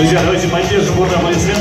Друзья, давайте поддержим бурно аплодисменты.